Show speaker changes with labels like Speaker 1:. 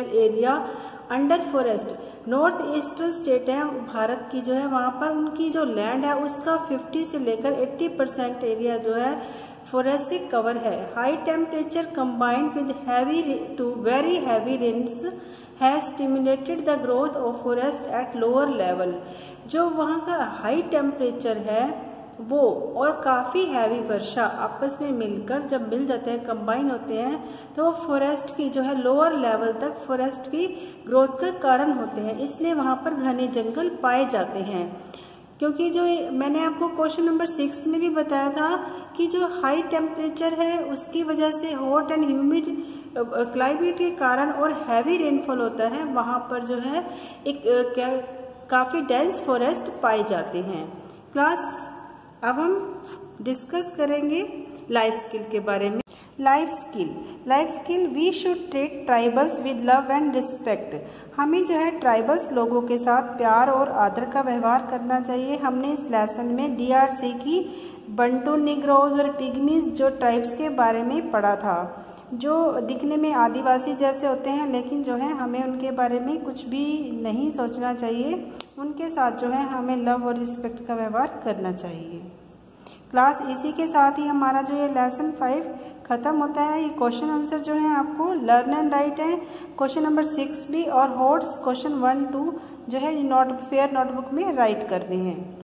Speaker 1: Area, under forest north eastern state है, भारत की जो है, वहाँ पर उनकी जो लैंड है, उसका 50 से लेकर 80 परसेंट एरिया जो है फॉरेस्ट से कवर है। High temperature combined with heavy to very heavy rains have stimulated the growth of forest at lower level जो वहाँ का हाई टेम्परेचर है वो और काफ़ी हैवी वर्षा आपस में मिलकर जब मिल जाते हैं कंबाइन होते हैं तो वो फॉरेस्ट की जो है लोअर लेवल तक फॉरेस्ट की ग्रोथ का कारण होते हैं। इसलिए वहाँ पर घने जंगल पाए जाते हैं। क्योंकि जो मैंने आपको क्वेश्चन नंबर सिक्स में भी बताया था कि जो हाई टेम्परेचर है, उसकी वजह से हॉट एंड ह्यूमिड क्लाइमेट के कारण और हैवी रेनफॉल होता है, वहाँ पर जो है एक क्या, काफ़ी डेंस फॉरेस्ट पाए जाते हैं। क्लास अब हम डिस्कस करेंगे लाइफ स्किल के बारे में। Life skill life skill we should treat tribals with love and respect हमें जो है ट्राइबल्स लोगों के साथ प्यार और आदर का व्यवहार करना चाहिए। हमने इस लेसन में डीआरसी की बंटू निग्रोज और पिग्मीज जो ट्राइब्स के बारे में पढ़ा था। जो दिखने में आदिवासी जैसे होते हैं, लेकिन जो है हमें उनके बारे में कुछ भी नहीं सोचना चाहिए। उनके साथ जो है हमें लव और रिस्पेक्ट का व्यवहार करना चाहिए। क्लास इसी के साथ ही हमारा जो ये लेसन फाइव ख़त्म होता है। ये क्वेश्चन आंसर जो है आपको लर्न एंड राइट है। क्वेश्चन नंबर सिक्स भी और होट्स क्वेश्चन वन टू जो है नोट फेयर नोटबुक में राइट करने हैं।